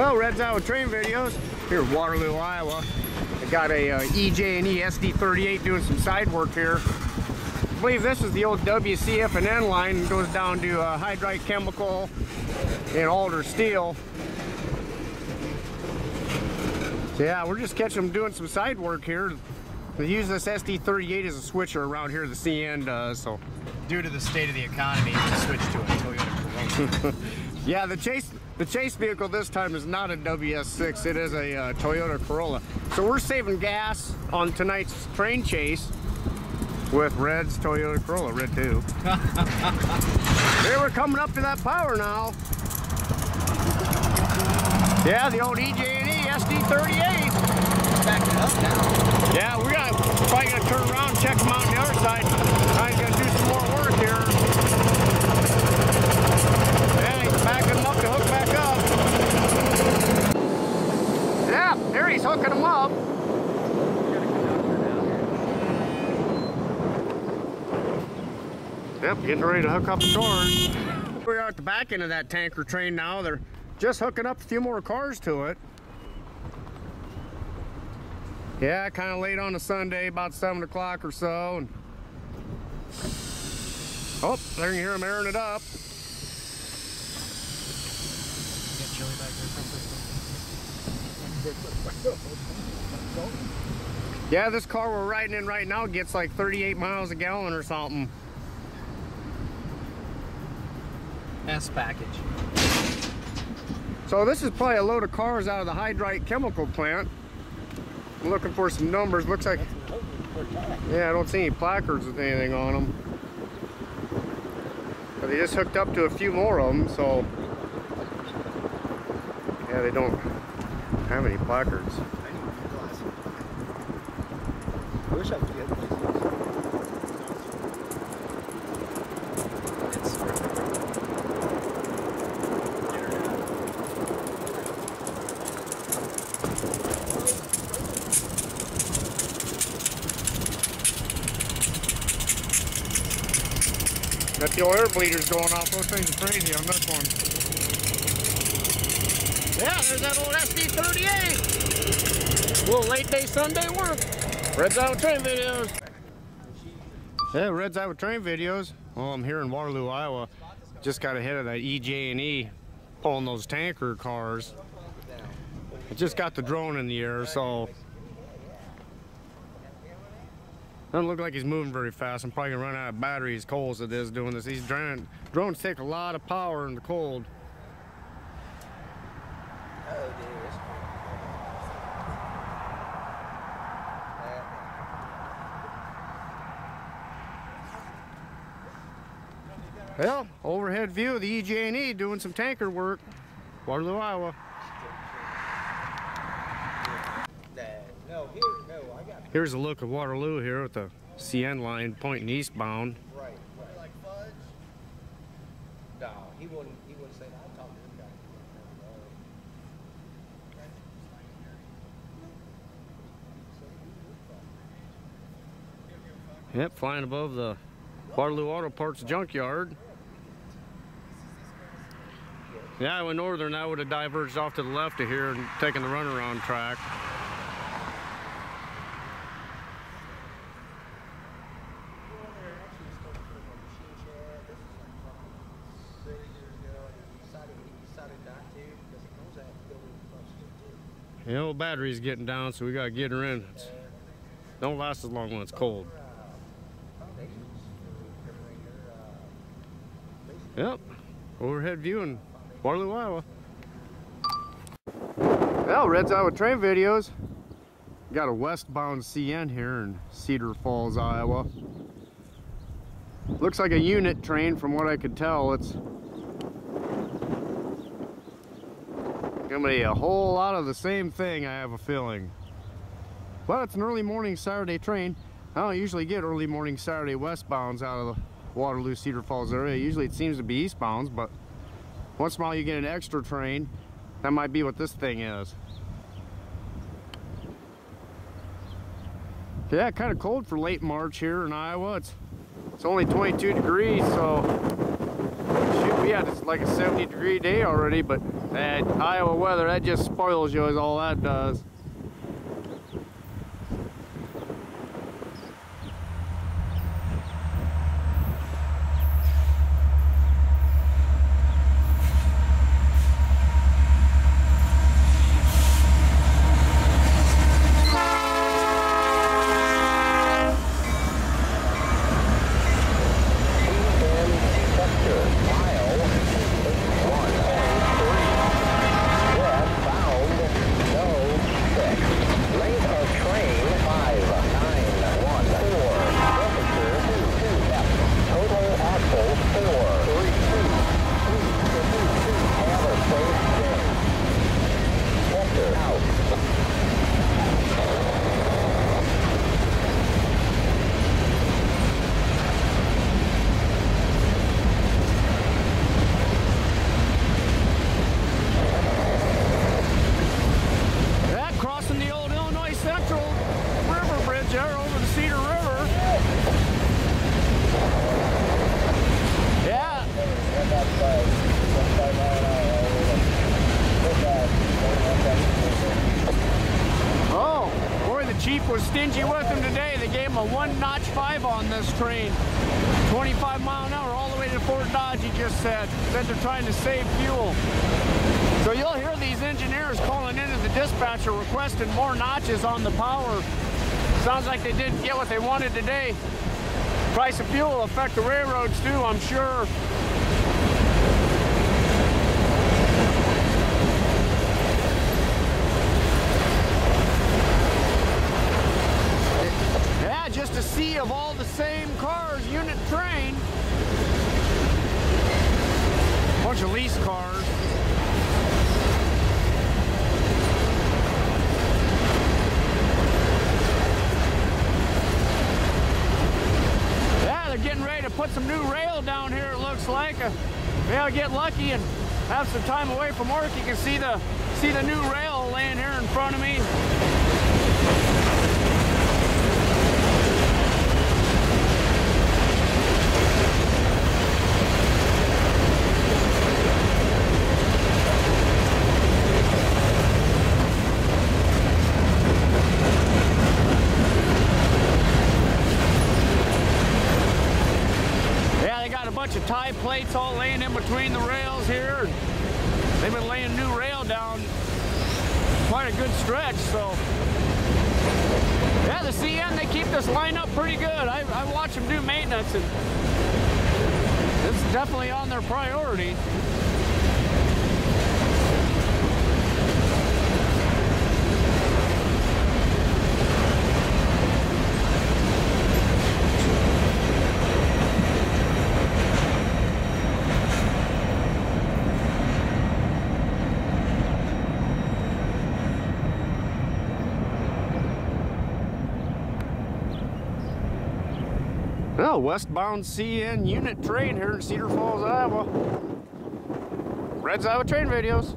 Well, Red's out with Train Videos here in Waterloo, Iowa. I got a uh, EJ&E SD38 doing some side work here. I believe this is the old WCF&N line and goes down to uh, Hydrite Chemical and Alder Steel. So yeah, we're just catching them doing some side work here. They use this SD38 as a switcher around here, the CN does, so. Due to the state of the economy, we switched to a Toyota Corolla. Yeah, the chase the chase vehicle this time is not a WS6. It is a uh, Toyota Corolla. So we're saving gas on tonight's train chase with Red's Toyota Corolla, Red 2. hey, we're coming up to that power now. Yeah, the old EJ&E SD38. Backing up now. Yeah, we got probably gonna turn around, check them out on the other side. I'm gonna do some more work here. Yeah, he's backing them up to hook back up. Yeah, there he's hooking them up. Yep, getting ready to hook up the cars. We are at the back end of that tanker train now. They're just hooking up a few more cars to it. Yeah, kind of late on a Sunday, about 7 o'clock or so. And... Oh, there you hear them airing it up. Yeah, this car we're riding in right now gets like 38 miles a gallon or something. S package. So this is probably a load of cars out of the Hydrite chemical plant. I'm looking for some numbers. Looks like, yeah, I don't see any placards with anything on them. But they just hooked up to a few more of them, so yeah, they don't have any placards. I wish I could get these. Got the oil air bleeders going off. Those things are crazy on this one. Yeah, there's that old SD38. little late day Sunday work. Red's Iowa Train Videos. Yeah, Red's Iowa Train Videos. Well, I'm here in Waterloo, Iowa. Just got ahead of that EJ&E pulling those tanker cars. I just got the drone in the air, so Doesn't look like he's moving very fast. I'm probably gonna run out of batteries, as it is doing this. These drone, drones take a lot of power in the cold. Oh, dear. Well, overhead view of the EJ&E doing some tanker work. Waterloo, Iowa. No, here, no, I got Here's a look of Waterloo here with the CN line pointing eastbound. right, right. Like fudge? No, he wouldn't. He wouldn't say that. I talked to this guy. Yep, flying above the Waterloo Auto Parts junkyard. Yeah, I went northern, I would have diverged off to the left of here and taken the runaround track. The old battery's getting down, so we gotta get her in. It's, don't last as long when it's cold. Yep, overhead view in Waterloo, Iowa. Well, Red's Iowa Train Videos. Got a westbound CN here in Cedar Falls, Iowa. Looks like a unit train from what I could tell. It's gonna be a whole lot of the same thing, I have a feeling. But it's an early morning Saturday train. I don't usually get early morning Saturday westbounds out of the Waterloo Cedar Falls area. Usually it seems to be eastbounds, but once in a while you get an extra train. That might be what this thing is. Yeah, kind of cold for late March here in Iowa. It's it's only 22 degrees, so shoot, we had like a 70 degree day already, but that Iowa weather, that just spoils you is all that does. Oh, Chief was stingy with him today. They gave him a one notch five on this train. 25 mile an hour all the way to Fort Dodge, he just said. Said they're trying to save fuel. So you'll hear these engineers calling into the dispatcher requesting more notches on the power. Sounds like they didn't get what they wanted today. Price of fuel will affect the railroads too, I'm sure. Yeah, just a sea of all the same cars, unit train. Bunch of lease cars. Yeah, they're getting ready to put some new rail down here, it looks like. Uh, I'll get lucky and have some time away from work. You can see the see the new rail laying here in front of me. bunch of tie plates all laying in between the rails here. They've been laying new rail down quite a good stretch, so. Yeah, the CN, they keep this line up pretty good. I, I watch them do maintenance, and it's definitely on their priority. Well, westbound CN unit train here in Cedar Falls, Iowa. Red's Iowa train videos.